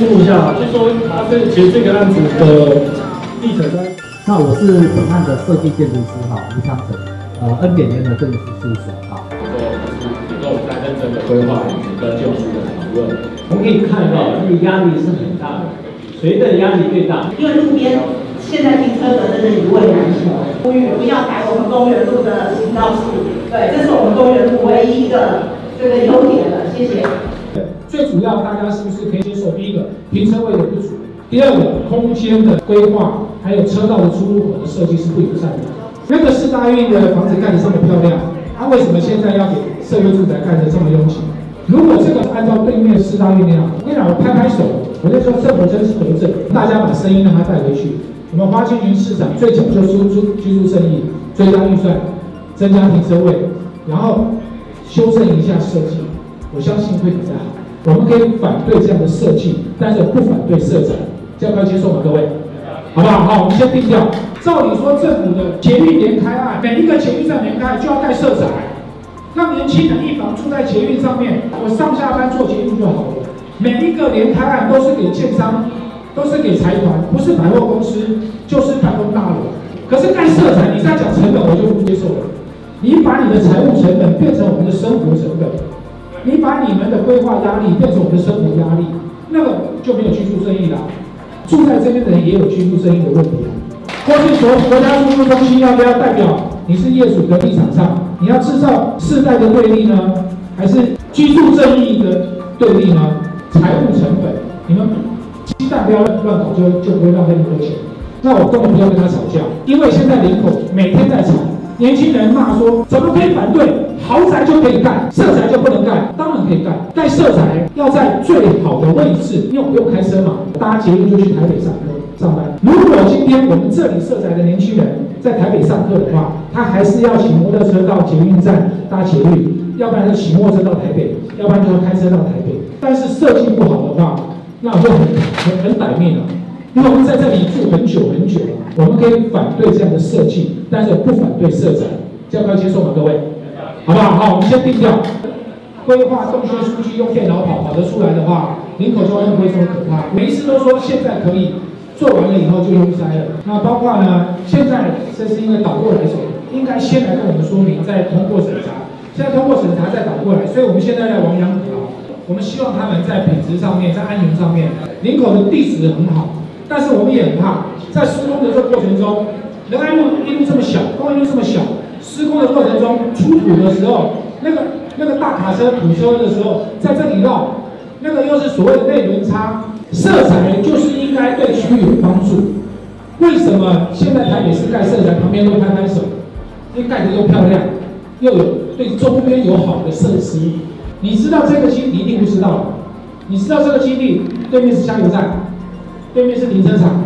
听一下，就说他这其实这个案子的历程呢，那我是本案的设计建筑师哈，吴昌成，呃，恩典联合建筑师事务所哈。说就是能够在认真的规划跟建筑的讨论。我们可以看到，这个压力是很大的。谁的压力最大，因为路边现在停车的真的一位难求，呼吁不要改我们公园路的行道树。对，这是我们公园路唯一的这个优点了。谢谢。最主要，大家是不是可以接受？第一个，停车位的不足；第二个，空间的规划，还有车道的出入口的设计是不友善的。那个四大运的房子盖得这么漂亮，它为什么现在要给社会住宅盖得这么拥挤？如果这个按照对面四大运那样，我跟你讲，我拍拍手，我就说政府真是得政，大家把声音让它带回去。我们花千云市场最讲究居住居住正义，追加预算，增加停车位，然后修正一下设计，我相信会比较好。我们可以反对这样的设计，但是不反对色彩，这样可以接受吗？各位，好不好？好，我们先定掉。照理说，政府的捷运连开案，每一个捷运站连开就要盖色彩，让年轻人一房住在捷运上面，我上下班坐捷运就好了。每一个连开案都是给建商，都是给财团，不是百货公司，就是办公大楼。可是盖色彩，你再讲成本，我就不接受了。你把你的财务成本变成我们的生活成本。你把你们的规划压力变成我们的生活压力，那个就没有居住正义了。住在这边的人也有居住正义的问题啊。或是国国家住宿中心要不要代表你是业主的立场上，你要制造世代的对立呢，还是居住正义的对立呢？财务成本，你们鸡蛋不要乱乱搞，就就不会浪费那么多钱。那我根本不要跟他吵架，因为现在林口每天在吵。年轻人骂说：“怎么可以反对豪宅就可以盖，色彩就不能盖？当然可以盖，盖色彩要在最好的位置，因为我不用开车嘛，搭捷运就去台北上课上班。如果今天我们这里色彩的年轻人在台北上课的话，他还是要骑摩托车到捷运站搭捷运，要不然就骑摩托车到台北，要不然就要开车到台北。但是设计不好的话，那就很很很歹命啊。因为我们在这里住很久很久了，我们可以反对这样的设计，但是不反对色彩，这样可以接受吗？各位，好不好？好，我们先定掉。规划动线数据用电脑跑跑得出来的话，林口就会不会这么可怕。每一次都说现在可以，做完了以后就用塞了。那包括呢，现在这是因为导过来说，应该先来跟我们说明，再通过审查。现在通过审查再导过来，所以我们现在在亡羊补牢。我们希望他们在品质上面，在安全上面，林口的地址很好。但是我们也很怕，在施工的这个过程中，仁爱路一路这么小，公园路这么小，施工的过程中出土的时候，那个那个大卡车土车的时候，在这里绕，那个又是所谓的内轮差，色彩就是应该对区域有帮助。为什么现在台北市盖色彩旁边都拍拍手？因为盖得又漂亮，又有对周边有好的设施。你知道这个基，你一定不知道。你知道这个基地对面是加油站。对面是停车场，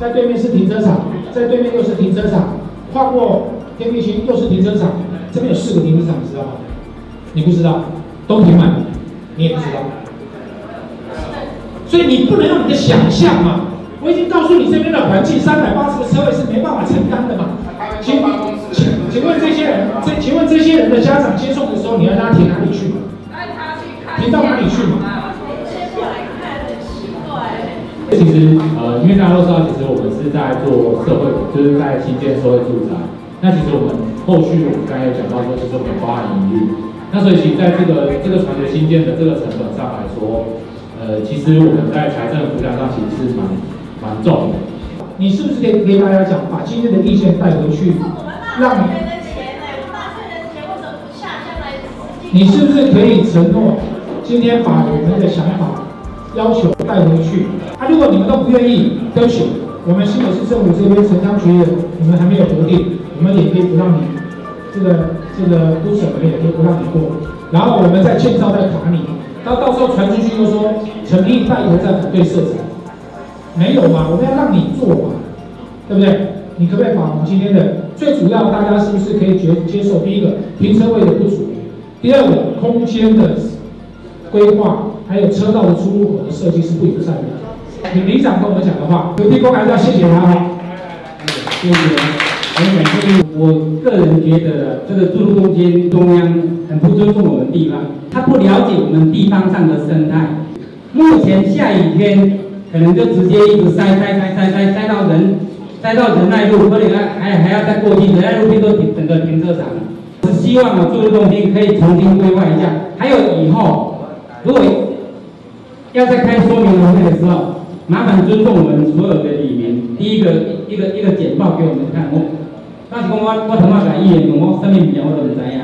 在对面是停车场，在对面又是停车场，跨过天地星又是停车场，这边有四个停车场，你知道吗？你不知道，都停满了，你也不知道。所以你不能用你的想象嘛，我已经告诉你这边的环境，三百八十个车位是没办法承担的嘛。请请请问这些人，这请问这些人的家长接送的时候，你要让他停哪里去？停到哪里去嘛？其实，呃，因为大家都知道，其实我们是在做社会，就是在新建社会住宅。那其实我们后续我们刚才有讲到说，其实我们包含盈利。那所以，其实在这个这个传学新建的这个成本上来说，呃，其实我们在财政负担上其实是蛮蛮重的。你是不是可以跟大家讲，把今天的意见带回去，让你是不是可以承诺，今天把我们的想法？要求带回去，啊，如果你们都不愿意，对不起，我们新北市政府这边城乡局你们还没有核定，我们也可以不让你，这个这个都审门也可以不让你过，然后我们再建造再卡你，到到时候传出去又说诚意带回在反对色彩，没有嘛，我们要让你做嘛，对不对？你可不可以把我们今天的最主要大家是不是可以接接受？第一个停车位的不足，第二个空间的规划。还有车道的出入口的设计是不友善的。李李长跟我们讲的话，有地公还是要谢谢他哈。谢谢。我我个人觉得这个住宿空间中央很不尊重我们地方，他不了解我们地方上的生态。目前下雨天可能就直接一直塞塞塞塞塞塞到人塞到仁爱路，可能还还还要再过去，仁爱路变做停整个停车场。是希望啊，住宿中心可以重新规划一下。还有以后如果要在开说明会的时候，麻烦尊重我们所有的里面，第一个一个一个简报给我们看。我当时讲我我他妈改议员，我生命表我都不知样。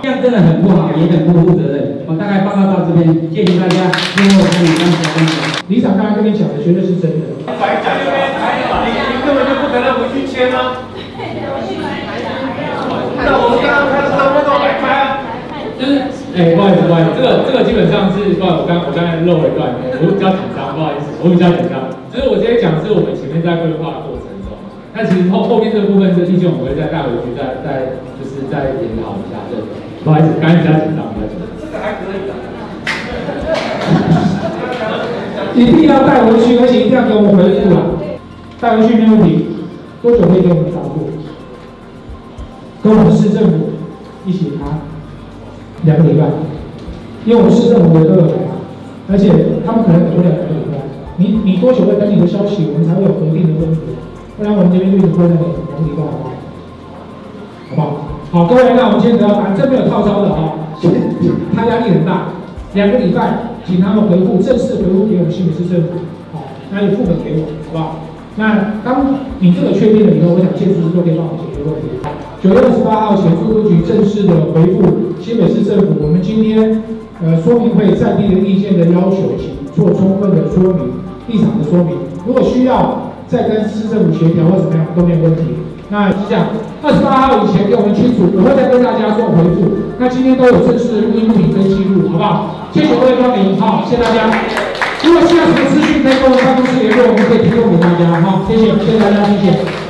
这样真的很不好，也很不负责任。我大概报告到这边，谢谢大家听我参与刚才分享。李长刚刚跟你讲的绝对是真的。白讲这边，你你根本就不可能回去签啊！那我们刚刚开的时候，为什么来开啊？就是，哎、不好意思，不好意思，这个这个基本上是，不好意思，我刚我刚才漏了一段，我比较紧张，不好意思，我比较紧张。就是我今天讲的是我们前面在规划那其实后后面这个部分。是毕竟我们会再带回去，再再就是再研讨一下。对，不好意思，刚才比较紧张，比较紧张。这个还可以的。一定要带回去，而且一定要给我们回复啦。带回去没问题，多久可以给我们答复？跟我们市政府一起谈两个礼拜，因为我们市政府也都有来嘛，而且他们可能等不了两个礼拜。你你多久会等你的消息，我们才会有核定的问题，不然我们这边就一直拖那个两个礼拜，好不好？好不好？各位，那我们今天得到答案，这没有套招的哈、他压力很大，两个礼拜，请他们回复正式回复给我们新北市政府，好，那就副本给我，好不好？那当你这个确定了以后，我想建筑师就可以帮我解决问题。九月二十八号前，住都局正式的回复新北市政府，我们今天呃说明会在地的意见的要求，请做充分的说明，立场的说明。如果需要再跟市政府协调或怎么样都没有问题。那是这样，二十八号以前给我们清楚，我会再跟大家做回复。那今天都有正式录音录影跟记录，好不好？谢谢各位光临，好，谢谢大家。如果需要什么资讯，可以跟我们办公室联络，我们可以提供给大家，好，谢谢，谢谢大家，谢谢。